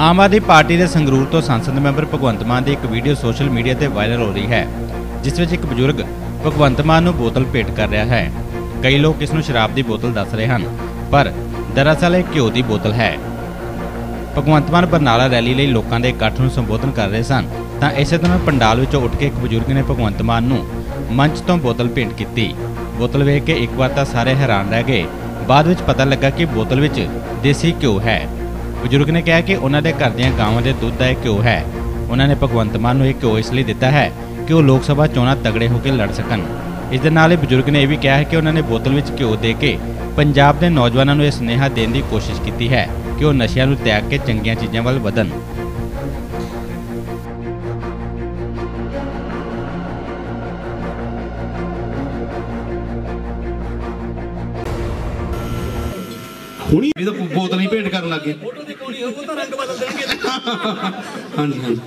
Aam Aadmi party ਦੇ ਸੰਗਰੂਰ ਤੋਂ ਸੰਸਦ ਮੈਂਬਰ ਭਗਵੰਤ ਮਾਨ ਦੀ ਇੱਕ ਵੀਡੀਓ ਸੋਸ਼ਲ ਮੀਡੀਆ ਤੇ ਵਾਇਰਲ ਹੋ ਰਹੀ ਹੈ, ਜਿਸ ਵਿੱਚ ਇੱਕ ਬਜ਼ੁਰਗ ਭਗਵੰਤ ਮਾਨ ਨੂੰ ਬੋਤਲ ਭੇਟ ਕਰ ਰਿਹਾ ਹੈ। ਕਈ ਲੋਕ ਇਸ ਨੂੰ ਸ਼ਰਾਬ ਦੀ ਬੋਤਲ ਦੱਸ ਰਹੇ ਹਨ, ਪਰ ਦਰਅਸਲ ਇਹ ਘਿਓ ਦੀ ਬੋਤਲ ਹੈ। ਭਗਵੰਤ ਮਾਨ ਬਰਨਾਲਾ ਰੈਲੀ ਲਈ ਲੋਕਾਂ ਦੇ ਇਕੱਠ ਨੂੰ ਸੰਬੋਧਨ ਕਰ ਰਹੇ ਸਨ, ਤਾਂ ਇਸੇ ਦੌਰਾਨ ਪੰਡਾਲ ਵਿੱਚੋਂ ਉੱਠ ਕੇ ਇੱਕ ਬਜ਼ੁਰਗ ਨੇ ਭਗਵੰਤ ਮਾਨ ਨੂੰ ਮੰਚ ਤੋਂ ਬੋਤਲ ਭੇਟ ਕੀਤੀ। ਬੋਤਲ ਵੇਖ ਕੇ ਇੱਕ ਵਾਰ ਤਾਂ ਸਾਰੇ ਹੈਰਾਨ ਰਹਿ ਗਏ ਬਾਅਦ ਵਿੱਚ ਪਤਾ ਲੱਗਾ ਕਿ ਬੋਤਲ ਵਿੱਚ ਦੇਸੀ ਘਿਓ ਹੈ। ਬਜ਼ੁਰਗ ਨੇ ਕਿਹਾ ਕਿ ਉਹਨਾਂ ਦੇ ਘਰ ਦੀਆਂ ਗਾਵਾਂ ਦੇ ਦੁੱਧ ਦਾ ਇਹ ਘਿਓ ਹੈ। ਉਹਨਾਂ ਨੇ ਭਗਵੰਤ ਮਾਨ ਨੂੰ ਇਹ ਘਿਓ ਇਸ ਲਈ ਦਿੱਤਾ ਹੈ ਕਿ ਉਹ ਲੋਕ ਸਭਾ ਚੋਣਾਂ ਤਗੜੇ ਹੋ ਕੇ ਲੜ ਸਕਣ। ਇਸ ਦੇ ਨਾਲ ਹੀ ਬਜ਼ੁਰਗ ਨੇ ਇਹ ਵੀ ਕਿਹਾ ਹੈ ਕਿ ਉਹਨਾਂ ਨੇ ਬੋਤਲ ਵਿੱਚ ਘਿਓ ਦੇ ਕੇ ਪੰਜਾਬ ਦੇ ਨੌਜਵਾਨਾਂ ਨੂੰ ਇਹ ਸੁਨੇਹਾ ਦੇਣ ਦੀ ਕੋਸ਼ਿਸ਼ ਕੀਤੀ ਹੈ ਕਿ ਉਹ ਨਸ਼ਿਆਂ ਨੂੰ ਤਿਆਗ ਕੇ ਚੰਗੀਆਂ ਚੀਜ਼ਾਂ ਵੱਲ ਵਧਣ। ਹੁਣੀ ਇਹ ਤਾਂ ਬੋਤਲ ਹੀ ਭੇਟ ਕਰਨ ਲੱਗੇ ਹਾਂਜੀ ਹਾਂਜੀ।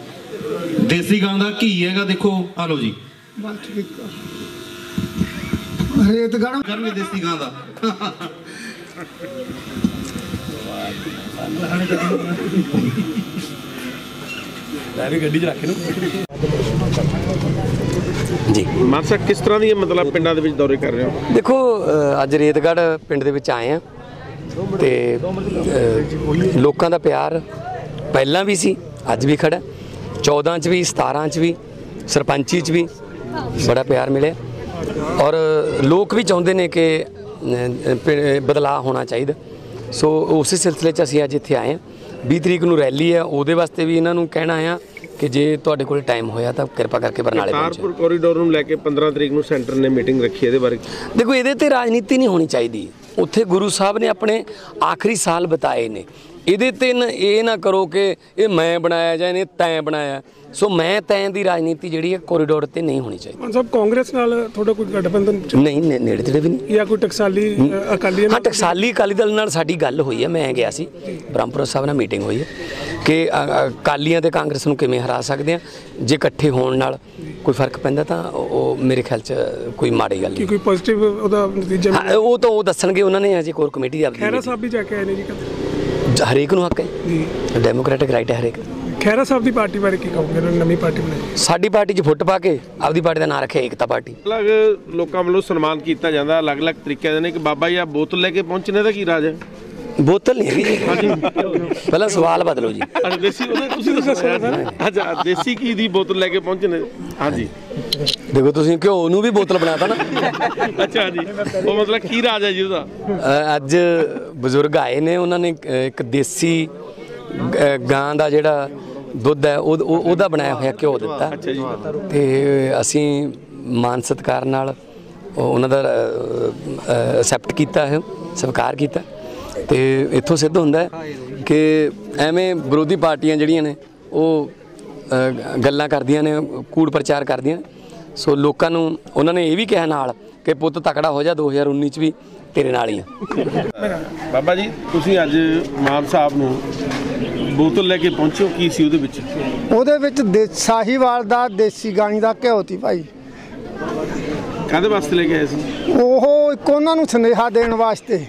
ਦੇਸੀ ਗਾਂ ਦਾ ਘੀ ਹੈਗਾ ਦੇਖੋ। ਆ ਲਓ ਜੀ। ਰੇਤ ਗੜ ਕਰਨਗੇ ਦੇਸੀ ਗਾਂ ਦਾ। ਜੀ। ਮਾਨਸਾ ਕਿਸ ਤਰ੍ਹਾਂ ਦੀ ਮਤਲਬ ਪਿੰਡਾਂ ਦੇ ਵਿੱਚ ਦੌਰੇ ਕਰ ਰਹੇ ਹੋ? ਦੇਖੋ ਅੱਜ ਰੇਤਗੜ੍ਹ ਪਿੰਡ ਦੇ ਵਿੱਚ ਆਏ ਆ ਤੇ ਲੋਕਾਂ ਦਾ ਪਿਆਰ ਪਹਿਲਾਂ ਵੀ ਸੀ ਅੱਜ ਵੀ ਖੜਾ। 14 ਚ ਵੀ 17 ਚ ਵੀ ਸਰਪੰਚੀ ਚ ਵੀ ਬੜਾ ਪਿਆਰ ਮਿਲਿਆ। ਔਰ ਲੋਕ ਵੀ ਚਾਹੁੰਦੇ ਨੇ ਕਿ ਬਦਲਾਅ ਹੋਣਾ ਚਾਹੀਦਾ। ਸੋ ਉਸੇ ਸਿਲਸਿਲੇ ਚ ਅਸੀਂ ਅੱਜ ਇੱਥੇ ਆਏ ਆ 20 ਤਰੀਕ ਨੂੰ ਰੈਲੀ ਹੈ। ਉਹਦੇ ਵਾਸਤੇ ਵੀ ਇਹਨਾਂ ਨੂੰ ਕਹਿਣਾ ਆ ਕਿ ਜੇ ਤੁਹਾਡੇ ਕੋਲ ਟਾਈਮ ਹੋਇਆ ਤਾਂ ਕਿਰਪਾ ਕਰਕੇ ਬਰਨਾਲੇ ਪਹੁੰਚੋ। ਤਾਰਪੁਰ ਕੋਰੀਡੋਰ ਨੂੰ ਲੈ ਕੇ 15 ਤਰੀਕ ਨੂੰ ਸੈਂਟਰ ਨੇ ਮੀਟਿੰਗ ਰੱਖੀ ਹੈ ਇਹਦੇ ਬਾਰੇ। ਦੇਖੋ ਇਹਦੇ ਤੇ ਰਾਜਨੀਤੀ ਨਹੀਂ ਹੋਣੀ ਚਾਹੀਦੀ। ਉੱਥੇ ਗੁਰੂ ਸਾਹਿਬ ਨੇ ਆਪਣੇ ਆਖਰੀ ਸਾਲ ਬਿਤਾਏ ਨੇ। ਇਹਦੇ ਤੇ ਨ- ਇਹ ਨਾ ਕਰੋ ਕਿ ਇਹ ਮੈਂ ਬਣਾਇਆ ਜਾਂ ਇਹਨੇ ਤੈਂ ਬਣਾਇਆ। ਸੋ ਮੈਂ ਤੈਂ ਦੀ ਰਾਜਨੀਤੀ ਜਿਹੜੀ ਹੈ ਕੋਰੀਡੋਰ ਤੇ ਨਹੀਂ ਹੋਣੀ ਚਾਹੀਦੀ। ਮਾਨ ਸਾਹਿਬ ਕਾਂਗਰਸ ਨਾਲ ਤੁਹਾਡਾ ਕੋਈ ਗਠਬੰਧਨ ਨਹੀਂ ਨੇੜੇ ਤੇੜੇ ਵੀ ਨਹੀਂ। ਜਾਂ ਕੋਈ ਟਕਸਾਲੀ ਅ, ਅਕਾਲੀਆਂ ਹਾਂ ਟਕਸਾਲੀ ਅਕਾਲੀ ਦਲ ਨਾਲ ਸਾਡੀ ਗੱਲ ਹੋਈ ਹੈ ਮੈਂ ਗਿਆ ਸੀ। ਬ੍ਰਹਮਪੁਰ ਸਾਹਿਬ ਨਾਲ ਮੀਟਿੰਗ ਹੋਈ ਹੈ ਕਿ ਅਕਾਲੀਆਂ ਤੇ ਕਾਂਗਰਸ ਨੂੰ ਕਿਵੇਂ ਹਰਾ ਸਕਦੇ ਆ ਜੇ ਇਕੱਠੇ ਹੋਣ ਨਾਲ ਕੋਈ ਫ਼ਰਕ ਪੈਂਦਾ ਤਾਂ ਉਹ ਮੇਰੇ ਖਿਆਲ 'ਚ ਕੋਈ ਮਾੜੀ ਗੱਲ ਨਹੀਂ। ਕੋਈ ਪੋਜ਼ਿਟਿਵ ਉਹਦਾ ਨਤੀਜਾ ਉਹ ਤਾਂ ਉਹ ਦੱਸਣਗੇ ਉਹਨਾਂ ਨੇ ਅਜੇ ਕੋਰ ਕਮੇਟੀ ਦੀ ਆਪਣੀ ਖੈਰਾ। ਸਾਹਿਬ ਵੀ ਜਾ ਕੇ ਆਏ ਨੇ ਜੀ ਕਦੇ ਹਰੇਕ ਨੂੰ ਹੱਕ ਹੈ। ਜੀ। ਡੈਮੋਕ੍ਰੈਟਿਕ ਰਾਈਟ ਹੈ ਹਰੇਕ। ਖੈਰਾ ਸਾਹਿਬ ਦੀ ਪਾਰਟੀ ਬਾਰੇ ਕੀ ਕਹੋਗੇ? ਉਹਨਾਂ ਨੇ ਨਵੀਂ ਪਾਰਟੀ ਬਣਾਈ। ਸਾਡੀ ਪਾਰਟੀ 'ਚ ਫੁੱਟ ਪਾ ਕੇ ਆਪਦੀ ਪਾਰਟੀ ਦਾ ਨਾਂ ਰੱਖਿਆ ਏਕਤਾ ਪਾਰਟੀ। ਅਲੱਗ ਲੋਕਾਂ ਵੱਲੋਂ ਸਨਮਾਨ ਕੀਤਾ ਜਾਂਦਾ ਅਲੱਗ-ਅਲੱਗ ਤਰੀਕਿਆਂ ਦੇ ਨੇ ਕਿ ਬਾਬਾ ਜੀ ਆ ਬੋਤਲ ਲੈ ਕੇ ਪਹੁੰਚਣੇ ਦਾ ਕੀ ਰਾਜ ਹੈ? ਬੋਤਲ ਨਹੀਂ ਹੈਗੀ। ਜੀ ਪਹਿਲਾਂ ਸਵਾਲ ਬਦਲੋ ਜੀ। ਦੇਸੀ ਉਹਦੇ ਤੁਸੀਂ ਦੱਸੋ ਅੱਛਾ ਦੇਸੀ ਕੀ ਦੀ ਬੋਤਲ ਲੈ ਕੇ ਪਹੁੰਚਣੇ ਹਾਂਜੀ। ਦੇਖੋ ਤੁਸੀਂ ਘਿਓ ਨੂੰ ਵੀ ਬੋਤਲ ਬਣਾਤਾ ਨਾ। ਅੱਛਾ ਜੀ। ਉਹ ਮਤਲਬ ਕੀ ਰਾਜ ਹੈ ਜੀ ਉਹਦਾ? ਅੱਜ ਬਜ਼ੁਰਗ ਆਏ ਨੇ ਉਹਨਾਂ ਨੇ ਇੱਕ ਦੇਸੀ ਗ- ਦਾ ਜਿਹੜਾ ਦੁੱਧ ਹੈ ਉਹ ਉਹ- ਉਹਦਾ ਬਣਾਇਆ ਹੋਇਆ ਘਿਓ ਦਿੱਤਾ। ਤੇ ਅਸੀਂ ਮਾਨ ਸਤਿਕਾਰ ਨਾਲ ਉਹ- ਉਹਨਾਂ ਦਾ ਅਸੈਪਟ ਕੀਤਾ ਹੈ ਸਵੀਕਾਰ ਕੀਤਾ। ਤੇ ਇੱਥੋਂ ਸਿੱਧ ਹੁੰਦਾ ਹੈ ਕਿ ਐਵੇਂ ਵਿਰੋਧੀ ਪਾਰਟੀਆਂ ਜਿਹੜੀਆਂ ਨੇ ਉਹ ਗੱਲਾਂ ਕਰਦੀਆਂ ਨੇ ਕੂੜ ਪ੍ਰਚਾਰ ਕਰਦੀਆਂ। ਸੋ ਲੋਕਾਂ ਨੂੰ ਉਹਨਾਂ ਨੇ ਇਹ ਵੀ ਕਿਹਾ ਨਾਲ ਕਿ ਪੁੱਤ ਤਕੜਾ ਹੋ ਜਾ 2019 ਚ ਵੀ ਤੇਰੇ ਨਾਲ ਹੀ ਆ। ਬਾਬਾ ਜੀ ਤੁਸੀਂ ਅੱਜ ਮਾਨ ਸਾਹਿਬ ਨੂੰ ਬੋਤਲ ਲੈ ਕੇ ਪਹੁੰਚੋ ਕੀ ਸੀ ਉਹਦੇ ਵਿੱਚ? ਉਹਦੇ ਵਿੱਚ ਦੇ- ਸਾਹੀਵਾਲ ਦਾ ਦੇਸੀ ਗਾਣੀ ਦਾ ਘਿਓ ਤੀ ਭਾਈ। ਕਾਹਦੇ ਵਾਸਤੇ ਲੈ ਕੇ ਆਏ ਸੀ? ਉਹ ਇੱਕ ਉਹਨਾਂ ਨੂੰ ਸੁਨੇਹਾ ਦੇਣ ਵਾਸਤੇ।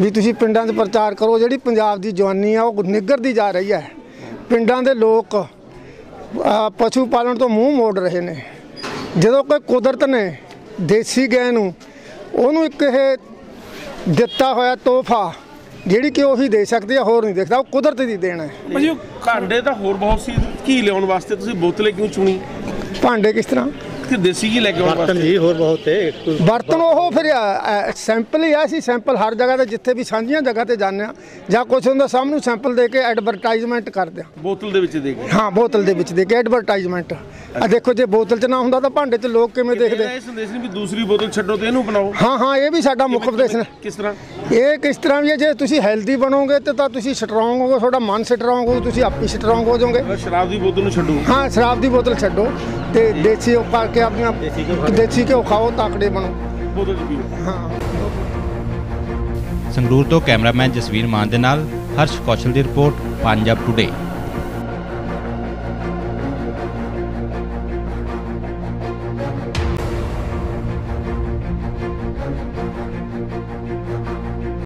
ਵੀ ਤੁਸੀਂ ਪਿੰਡਾਂ 'ਚ ਪ੍ਰਚਾਰ ਕਰੋ ਜਿਹੜੀ ਪੰਜਾਬ ਦੀ ਜਵਾਨੀ ਆ ਉਹ ਨਿੱਘਰਦੀ ਜਾ ਰਹੀ ਹੈ। ਪਿੰਡਾਂ ਦੇ ਲੋਕ ਪਸ਼ੂ ਪਾਲਣ ਤੋਂ ਮੂੰਹ ਮੋੜ ਰਹੇ ਨੇ। ਜਦੋਂ ਕੋਈ ਕੁਦਰਤ ਨੇ ਦੇਸੀ ਗਾਂ ਨੂੰ ਉਹਨੂੰ ਇੱਕ ਇਹ ਦਿੱਤਾ ਹੋਇਆ ਤੋਹਫਾ ਜਿਹੜੀ ਕਿ ਉਹੀ ਦੇ ਸਕਦੀ ਆ ਹੋਰ ਨਹੀਂ ਦੇਖਦਾ ਉਹ ਕੁਦਰਤ ਦੀ ਦੇਣ ਹੈ। ਭਾਜੀ ਉਹ ਕਾਂਡੇ ਤਾਂ ਹੋਰ ਬਹੁਤ ਸੀ ਕੀ ਲਿਆਉਣ ਵਾਸਤੇ ਤੁਸੀਂ ਬੋਤਲੇ ਕਿਉਂ ਚੁਣੀ? ਭਾਂਡੇ ਕਿਸ ਤਰ੍ਹਾਂ? ਕਿ ਦੇਸੀ ਕੀ ਲੈ ਕੇ ਆਉਣ ਵਾਸਤੇ ਬਰਤਨ ਉਹ ਫਿਰ ਸੈਂਪਲ ਹੀ ਆ ਸੀ ਸੈਂਪਲ ਹਰ ਜਗ੍ਹਾ ਤੇ ਜਿੱਥੇ ਵੀ ਸਾਂਝੀਆਂ ਜਗ੍ਹਾ ਤੇ ਜਾਂਦੇ ਆ ਜਾਂ ਕੁਝ ਹੁੰਦਾ ਸਾਹਮਣੇ ਸੈਂਪਲ ਦੇ ਕੇ ਐਡਵਰਟਾਈਜ਼ਮੈਂਟ ਕਰਦੇ ਆ ਬੋਤਲ ਦੇ ਵਿੱਚ ਦੇ ਕੇ? ਹਾਂ ਬੋਤਲ ਦੇ ਵਿੱਚ ਦੇ ਕੇ ਐਡਵਰਟਾਈਜ਼ਮੈਂਟ ਆ ਦੇਖੋ ਜੇ ਬੋਤਲ 'ਚ ਨਾ ਹੁੰਦਾ ਤਾਂ ਭਾਂਡੇ 'ਚ ਲੋਕ ਕਿਵੇਂ ਦੇਖਦੇ? ਇਹ ਸੰਦੇਸ਼ ਨਹੀਂ ਵੀ ਦੂਸਰੀ ਬੋਤਲ ਛੱਡੋ ਤੇ ਇਹਨੂੰ ਬਣਾਓ। ਹਾਂ ਹਾਂ ਇਹ ਵੀ ਸਾਡਾ ਮੁੱਖ ਉਪਦੇਸ਼ ਨੇ ਕਿਸ ਤਰ੍ਹਾਂ? ਇਹ ਕਿਸ ਤਰ੍ਹਾਂ ਵੀ ਹੈ? ਜੇ ਤੁਸੀਂ ਹੈਲਦੀ ਬਣੋਗੇ ਤੇ ਤਾਂ ਤੁਸੀਂ ਸਟਰੋਂਗ ਹੋਗੇ ਤੁਹਾਡਾ ਮਨ ਸਟਰੋਂਗ ਹੋਊ ਤੁਸੀਂ ਆਪੀ ਸਟਰੋਂਗ ਹੋ ਜਾਓਗੇ। ਸ਼ਰਾਬ ਦੀ ਬੋਤਲ ਨੂੰ ਛੱਡੋ। ਹਾਂ ਸ਼ਰਾਬ ਦੀ ਬੋਤਲ ਛੱਡੋ ਤੇ ਦੇਸੀ ਉਹ ਕਰਕੇ ਆਪਣਾ ਦੇਸੀ ਘਿਓ ਖਾਓ ਤਾਕੜੇ ਬਣੋ। ਬੋਤਲ ਚ ਪੀਓ ਹਾਂ। ਸੰਗਰੂਰ ਤੋਂ ਕੈਮਰਾਮੈਨ ਜਸਵੀਰ ਮਾਨ ਦੇ ਨਾਲ ਹਰਸ਼ ਕੌਸ਼ਲ ਦੀ ਰਿਪੋਰਟ ਪੰਜਾਬ ਟੁਡੇ